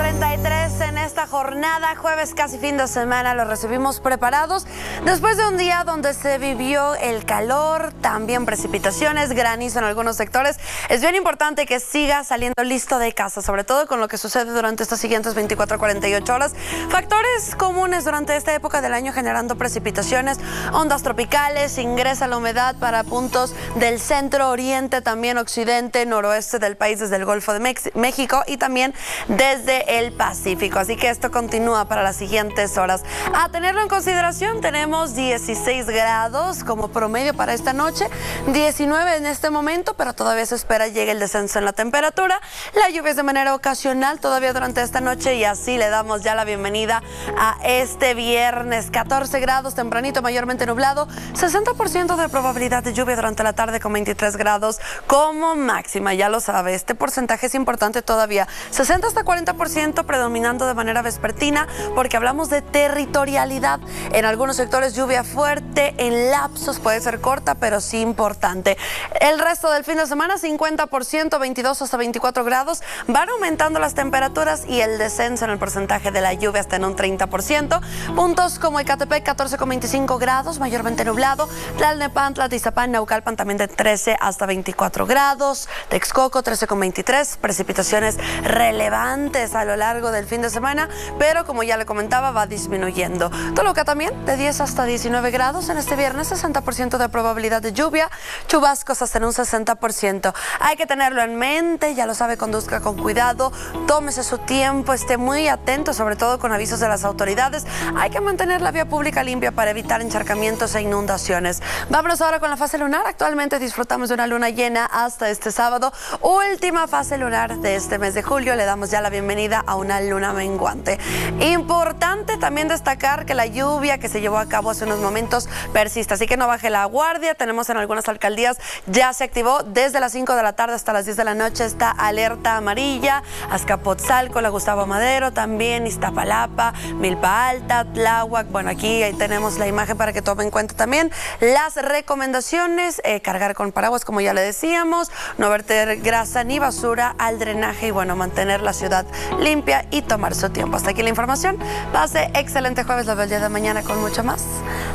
33 en esta jornada, jueves casi fin de semana, lo recibimos preparados después de un día donde se vivió el calor, también precipitaciones, granizo en algunos sectores. Es bien importante que siga saliendo listo de casa, sobre todo con lo que sucede durante estas siguientes 24 a 48 horas. Factores comunes durante esta época del año generando precipitaciones, ondas tropicales, ingresa la humedad para puntos del centro, oriente, también occidente, noroeste del país desde el Golfo de México y también desde el Pacífico. Así que esto continúa para las siguientes horas. A tenerlo en consideración, tenemos 16 grados como promedio para esta noche, 19 en este momento, pero todavía se espera llegue el descenso en la temperatura. La lluvia es de manera ocasional todavía durante esta noche y así le damos ya la bienvenida a este viernes. 14 grados tempranito, mayormente nublado, 60% de probabilidad de lluvia durante la tarde con 23 grados como máxima. Ya lo sabe, este porcentaje es importante todavía. 60 hasta 40% predominando de manera vespertina porque hablamos de territorialidad. En algunos sectores lluvia fuerte, en lapsos puede ser corta, pero sí importante. El resto del fin de semana 50%, 22 hasta 24 grados. Van aumentando las temperaturas y el descenso en el porcentaje de la lluvia hasta en un 30%. Puntos como Ecatepec 14,25 grados, mayormente nublado. Tlalnepantla, Tizapán, Naucalpan también de 13 hasta 24 grados. Texcoco 13,23. Precipitaciones relevantes a lo largo del fin de semana, pero como ya le comentaba, va disminuyendo. Toluca también de 10 hasta 19 grados en este viernes, 60% de probabilidad de lluvia, chubascos hasta en un 60%. Hay que tenerlo en mente, ya lo sabe, conduzca con cuidado, tómese su tiempo, esté muy atento, sobre todo con avisos de las autoridades. Hay que mantener la vía pública limpia para evitar encharcamientos e inundaciones. Vámonos ahora con la fase lunar. Actualmente disfrutamos de una luna llena hasta este sábado, última fase lunar de este mes de julio. Le damos ya la bienvenida a una luna menguante. Importante también destacar que la lluvia que se llevó a cabo hace unos momentos persiste, así que no baje la guardia. Tenemos en algunas alcaldías ya se activó desde las 5 de la tarde hasta las 10 de la noche esta alerta amarilla. Azcapotzalco, la Gustavo Madero, también Iztapalapa, Milpa Alta, Tláhuac. Bueno, aquí tenemos la imagen para que tome en cuenta también las recomendaciones. Eh, cargar con paraguas, como ya le decíamos, no verter grasa ni basura al drenaje y bueno, mantener la ciudad limpia y tomar su tiempo. Hasta aquí la información. Pase excelente jueves, lo veo el día de mañana con mucho más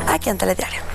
aquí en Telediario.